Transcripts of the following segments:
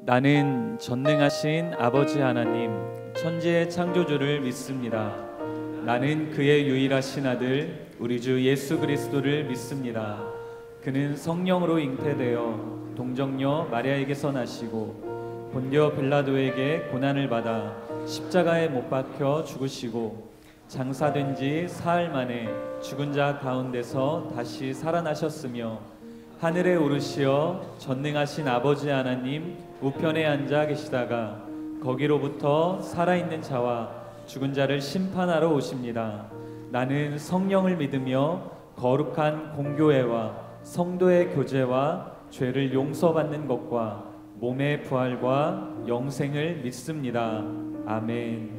나는 전능하신 아버지 하나님 천지의 창조주를 믿습니다. 나는 그의 유일하신 아들 우리 주 예수 그리스도를 믿습니다. 그는 성령으로 잉태되어 동정녀 마리아에게서 나시고 본디오 빌라도에게 고난을 받아 십자가에 못 박혀 죽으시고 장사된 지 사흘 만에 죽은 자 가운데서 다시 살아나셨으며 하늘에 오르시어 전능하신 아버지 하나님 우편에 앉아 계시다가 거기로부터 살아있는 자와 죽은 자를 심판하러 오십니다. 나는 성령을 믿으며 거룩한 공교회와 성도의 교제와 죄를 용서받는 것과 몸의 부활과 영생을 믿습니다. 아멘.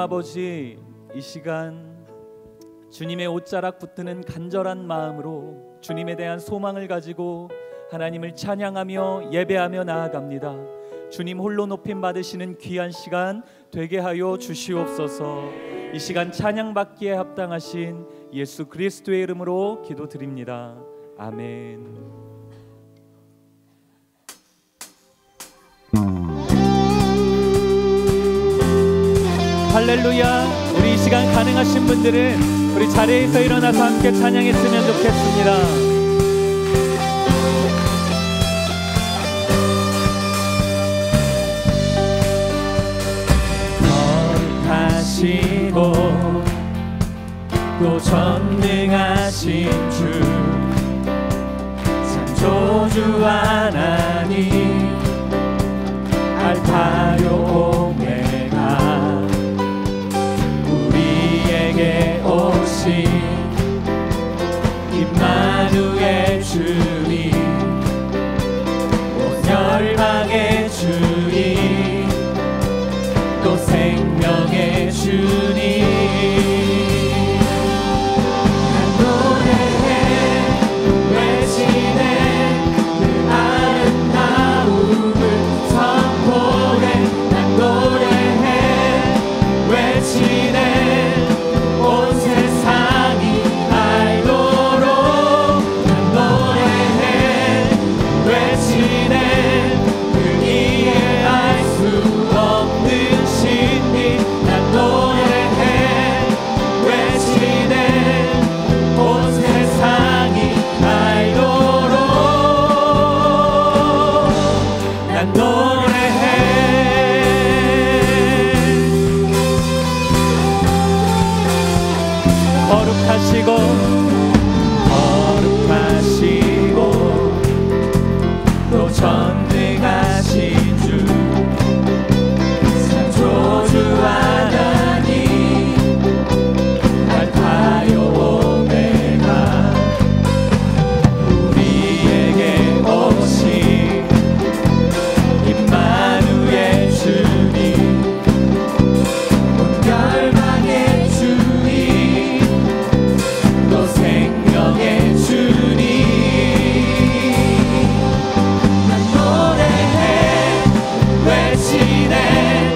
아버지 이 시간 주님의 옷자락 붙드는 간절한 마음으로 주님에 대한 소망을 가지고 하나님을 찬양하며 예배하며 나아갑니다. 주님 홀로 높임 받으시는 귀한 시간 되게 하여 주시옵소서. 이 시간 찬양 받기에 합당하신 예수 그리스도의 이름으로 기도드립니다. 아멘. 할렐루야. 우리 이 시간 가능하신 분들은 우리 자리에서 일어나서 함께 찬양했으면 좋겠습니다. 거룩하시고 또 전능하신 see that.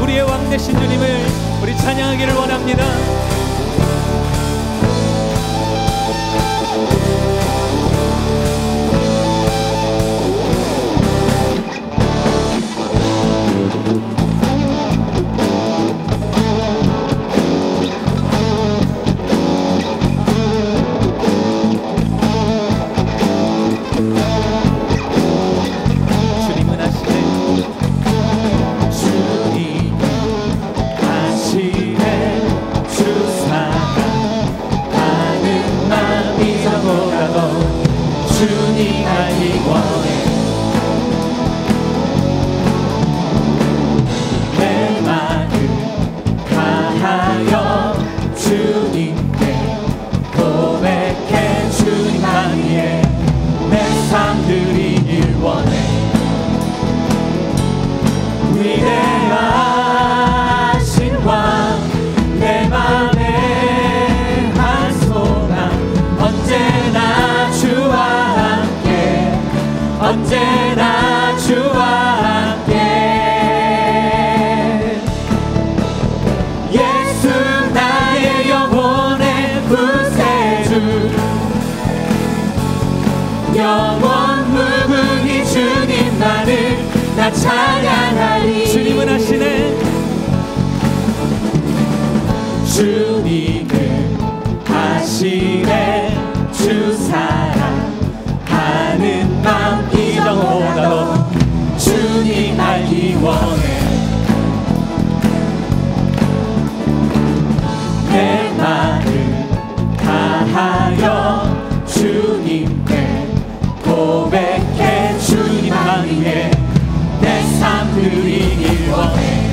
우리의 왕 되신 주님을 우리 찬양하기를 원합니다. 위에 내 삶 들이길 원해.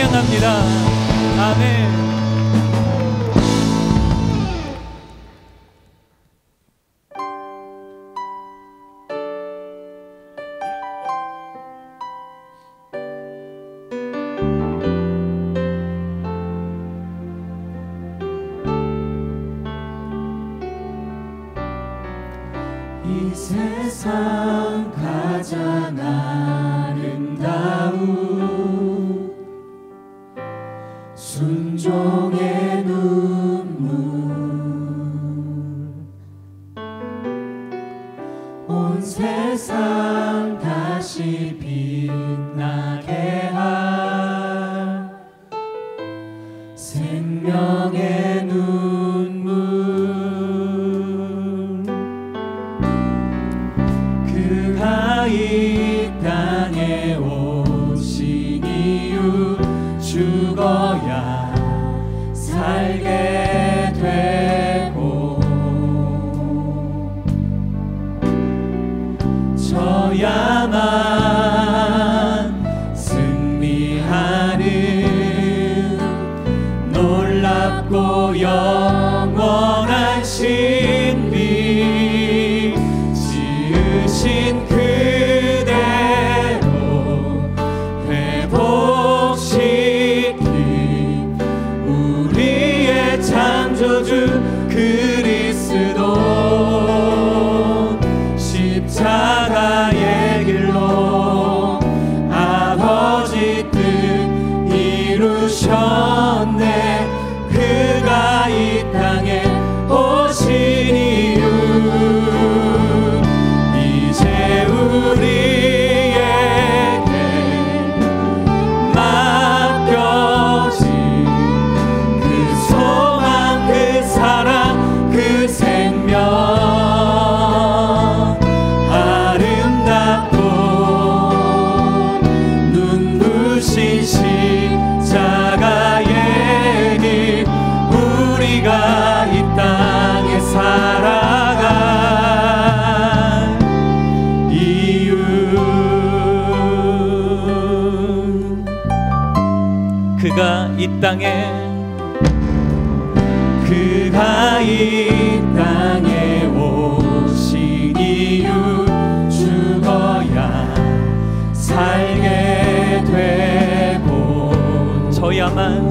찬양합니다. 아멘. 땅에 그가 이 땅에 오신 이유 죽어야. 살게 되고 저야만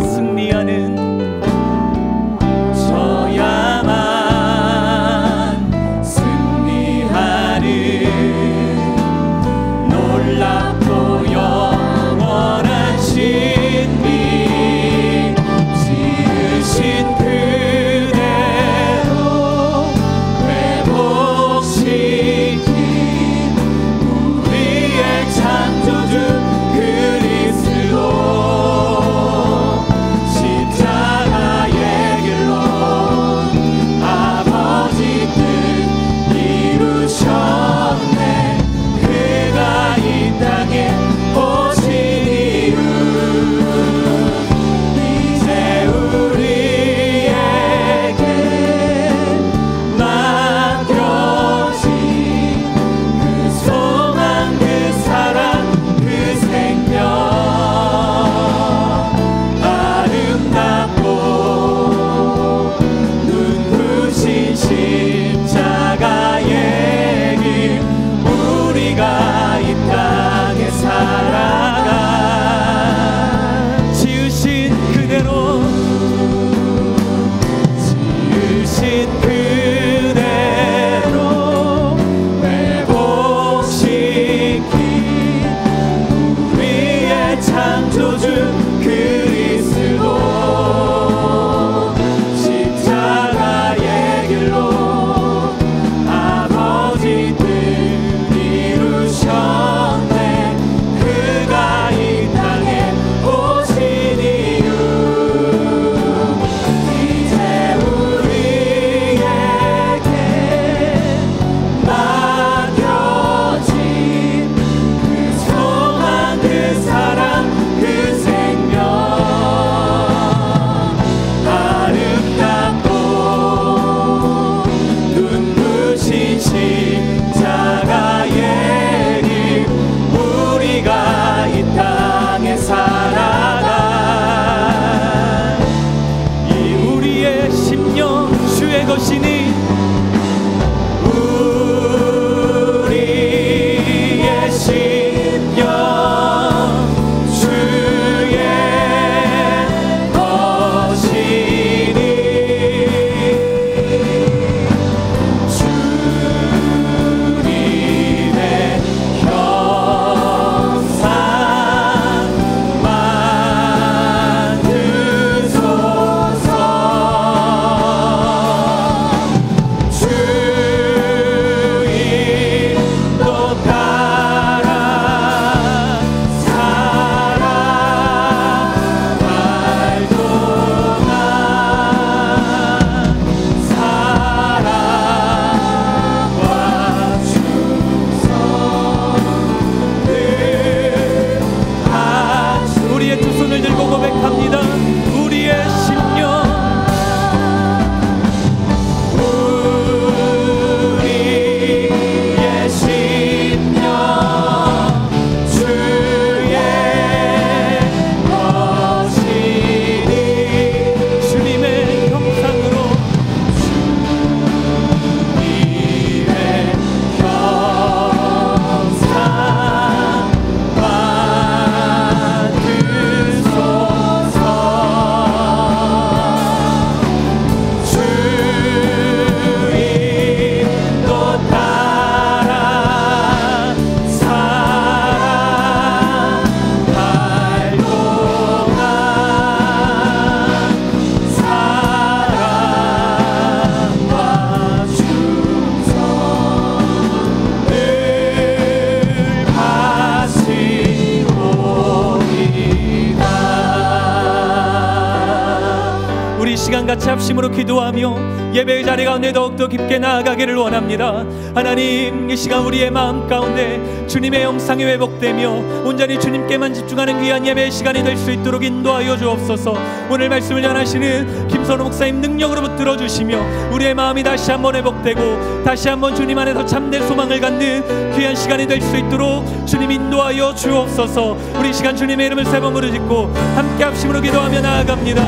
같이 합심으로 기도하며 예배의 자리 가운데 더욱더 깊게 나아가기를 원합니다. 하나님 이 시간 우리의 마음 가운데 주님의 영상이 회복되며 온전히 주님께만 집중하는 귀한 예배의 시간이 될 수 있도록 인도하여 주옵소서. 오늘 말씀을 전하시는 김선호 목사님 능력으로 붙들어 주시며 우리의 마음이 다시 한번 회복되고 다시 한번 주님 안에서 참된 소망을 갖는 귀한 시간이 될 수 있도록 주님 인도하여 주옵소서. 우리 이 시간 주님의 이름을 세 번 부르짖고 함께 합심으로 기도하며 나아갑니다.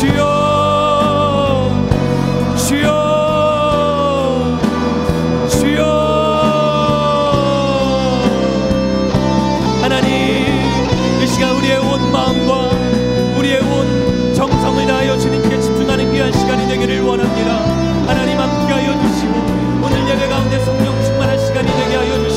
주여 예배 가운데 성령 충만한 시간이 되게 하여 주시며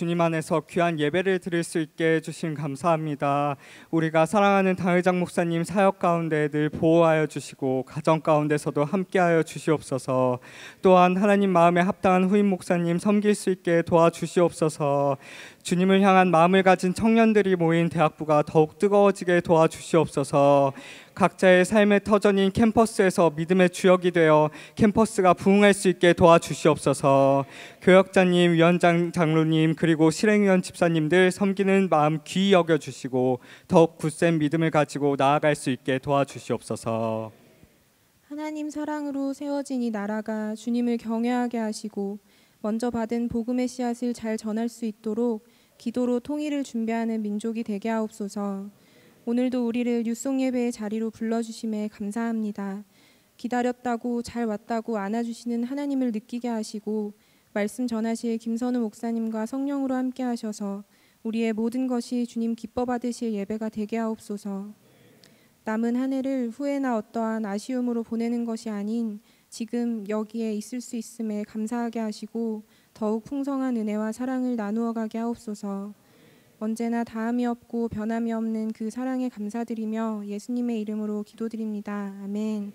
주님 안에서 귀한 예배를 드릴 수 있게 해주신 감사합니다. 우리가 사랑하는 당회장 목사님 사역 가운데 늘 보호하여 주시고 가정 가운데서도 함께하여 주시옵소서. 또한 하나님 마음에 합당한 후임 목사님 섬길 수 있게 도와주시옵소서. 주님을 향한 마음을 가진 청년들이 모인 대학부가 더욱 뜨거워지게 도와주시옵소서. 각자의 삶의 터전인 캠퍼스에서 믿음의 주역이 되어 캠퍼스가 부흥할 수 있게 도와주시옵소서. 교역자님, 위원장, 장로님 그리고 실행위원 집사님들 섬기는 마음 귀히 여겨 주시고 더욱 굳센 믿음을 가지고 나아갈 수 있게 도와주시옵소서. 하나님 사랑으로 세워진 이 나라가 주님을 경외하게 하시고 먼저 받은 복음의 씨앗을 잘 전할 수 있도록 기도로 통일을 준비하는 민족이 되게 하옵소서. 오늘도 우리를 유송 예배의 자리로 불러주심에 감사합니다. 기다렸다고 잘 왔다고 안아주시는 하나님을 느끼게 하시고 말씀 전하실 김선우 목사님과 성령으로 함께 하셔서 우리의 모든 것이 주님 기뻐 받으실 예배가 되게 하옵소서. 남은 한 해를 후회나 어떠한 아쉬움으로 보내는 것이 아닌 지금 여기에 있을 수 있음에 감사하게 하시고 더욱 풍성한 은혜와 사랑을 나누어 가게 하옵소서. 언제나 다함이 없고 변함이 없는 그 사랑에 감사드리며 예수님의 이름으로 기도드립니다. 아멘.